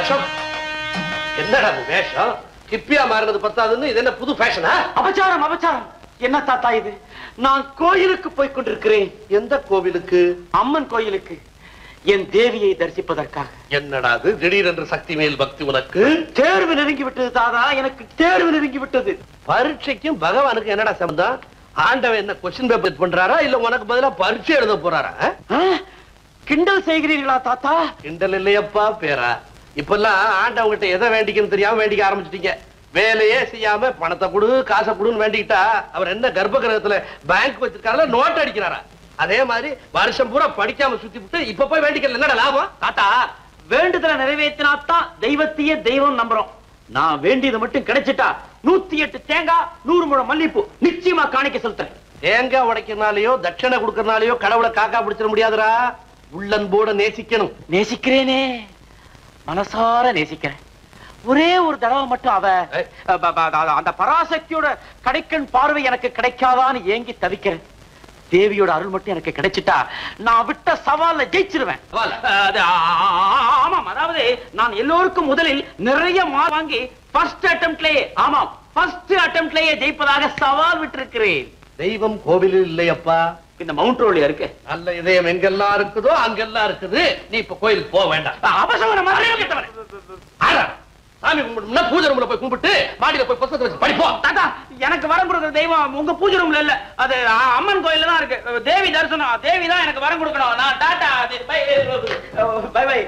அசோக் என்னடா வேஷம்? ஹிப்பியா மாறினது பத்தாதுன்னு இது என்ன புது ஃபேஷனா அபச்சாரம் அபச்சாரம். என்ன தாத்தா இது? நான் கோயிலுக்கு போய் கொண்டிருக்கிறேன். எந்த கோவிலுக்கு? அம்மன் கோயிலுக்கு. என் தேவியை தரிசிப்பதற்காக. என்னடா இது? திடீரென்று சக்தி மேல் பக்தி உனக்கு? தேர்வு நெருங்கி விட்டது தாதா. எனக்கு தேர்வு நெருங்கி விட்டது பரீட்சைக்கும் பகவானுக்கு என்னடா சம்பந்தம்? ஆண்டவன் என்ன கொஸ்டின் பேப்பர் பண்றாரா? இல்ல உனக்கு பதிலா பரீட்சை எழுத போறாரா? கிண்டல் செய்கிறீர்களா தாத்தா? கிண்டல் இல்லையப்பா பேரா. இப்பெல்லாம் ஆண்டவங்கிட்ட எதை வேண்டிக்கன்னு தெரியாம வேண்டிக்க ஆரம்பிச்சிட்டீங்க? வேலையே செய்யாம பணத்தை கொடு காசை கொடுன்னு வேண்டிக்கிட்டா அவர் என்ன கர்ப்ப கிரகத்துல பேங்க் வச்சிருக்காருல நோட் அடிக்கிறாரா? அதே மாதிரி வருஷம் பூரா படிக்காம சுத்தி விட்டு இப்ப போய் வேண்டிக்கல என்னடா லாபம்? தாத்தா. வேண்டுதலை நிறைவேற்றினாத்தான் தெய்வத்தையே தெய்வம் நம்புறோம். நான் வேண்டியது மட்டும் கிடைச்சிட்டா நூத்தி எட்டு தேங்காய் நூறு முழம் மல்லிப்பூ நிச்சயமா காணிக்க செலுத்துறேன். தேங்காய் உடைக்கிறனாலயோ தட்சணை கொடுக்கறனாலயோ கடவுளை காக்கா பிடிச்சிட முடியாதுடா. உள்ளன்போட நேசிக்கணும். நேசிக்கிறேனே. மனசார நேசிக்கிறேன். ஒரே ஒரு தடவை மட்டும் அவ அந்த பராசக்தியோட கடைக்கண் பார்வை எனக்கு கிடைக்காதான்னு ஏங்கி தவிக்கிறேன். தேவியோட அருள் மட்டும் எனக்கு கிடைச்சிட்டா நான் விட்ட ஜெயிச்சிருவேன். சவாலா? ஆ, ஆமாம். அதாவது நான் எல்லோருக்கும் முதலில் நிறைய மார்க் வாங்கி ஃபர்ஸ்ட் அட்டெம்ப்ட்லயே ஆமாம் ஃபர்ஸ்ட் அட்டெம்ப்ட்லயே ஜெயிப்பதாக சவால் விட்டிருக்கிறேன். தெய்வம் கோவிலில் இல்லையப்பா. இந்த மவுண்ட் ரோலியா இருக்கு நல்ல இதயம் எங்கெல்லாம் இருக்குதோ அங்கெல்லாம் இருக்குது. நீ இப்ப கோயிலுக்கு போக வேண்டாம். சாமி கும்பிடணும்னா பூஜை ரூம்ல போய் கும்பிட்டு மாடியில போய் புத்தகத்தை வச்சு படிப்போம் தாத்தா எனக்கு வரம் கொடுக்குற தெய்வம் உங்க பூஜை ரூம்ல இல்ல. அது அம்மன் கோயில்ல தான் இருக்கு. தேவி தரிசனம். தேவி தான் எனக்கு வரம் கொடுக்கணும். நான் டாடா பை பை பை.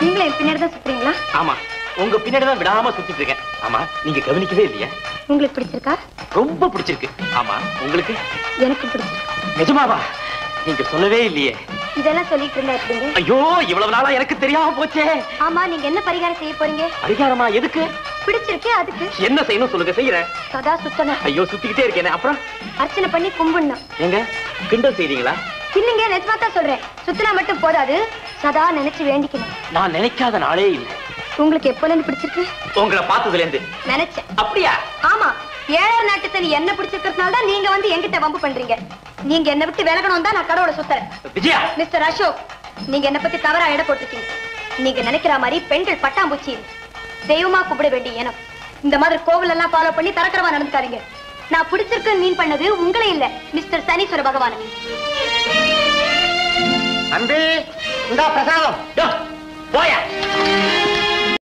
நீங்களும் என் பின்னாடி தான் சுத்துறீங்களா? ஆமா உங்க பின்னாடி தான் விடாம சுத்திட்டு இருக்கேன். ஆமா நீங்க கவனிக்கவே இல்லையா? உங்களுக்கு பிடிச்சிருக்கா? ரொம்ப பிடிச்சிருக்கு. ஆமா உங்களுக்கு? எனக்கு பிடிச்சிருக்கு. நிஜமாவா? நீங்க சொல்லவே இல்லையே. இதெல்லாம் சொல்லிட்டு இருந்தா ஐயோ இவ்வளவு நாளா எனக்கு தெரியாம போச்சே. ஆமா நீங்க என்ன பரிகாரம் செய்ய போறீங்க? பரிகாரமா எதுக்கு? பிடிச்சிருக்கே அதுக்கு. என்ன செய்யணும் சொல்லுங்க செய்யறேன். சதா சுத்தணும். ஐயோ சுத்திக்கிட்டே இருக்கேனே அப்புறம்? அர்ச்சனை பண்ணி கும்பிடணும். எங்க கிண்டல் செய்றீங்களா? இல்லைங்க நிஜமா தான் சொல்றேன். சுத்தினா மட்டும் போதாது. சதா நினைச்சு வேண்டிக்கணும். நான் நினைக்காத நாளே இல்லை. உங்களுக்கு எப்போல இருந்து பிடிச்சிருக்கு? உங்களை பார்த்ததுல இருந்து நினைச்சேன். அப்படியா? ஆமா. ஏழாம் நாட்டு என்ன பிடிச்சிருக்கிறதுனால தான் நீங்க வந்து என்கிட்ட வம்பு பண்றீங்க. நீங்க என்ன விட்டு விலகணும் தான் நான் கடவுளை சுத்துறேன். விஜயா! மிஸ்டர் அசோக் நீங்க என்ன பத்தி தவறா எடை போட்டிருக்கீங்க. நீங்க நினைக்கிற மாதிரி பெண்கள் பட்டாம்பூச்சி. தெய்வமா கூப்பிட வேண்டிய இனம். இந்த மாதிரி கோவில் எல்லாம் ஃபாலோ பண்ணி தரக்கரமா நடந்துக்காதீங்க. நான் பிடிச்சிருக்குன்னு மீன் பண்ணது உங்களே இல்ல மிஸ்டர் சனீஸ்வர பகவான். அன்பே! இந்தா பிரசாதம் போயா